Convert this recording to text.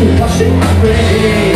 Washing my brain.